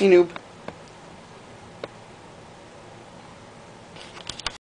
Noob.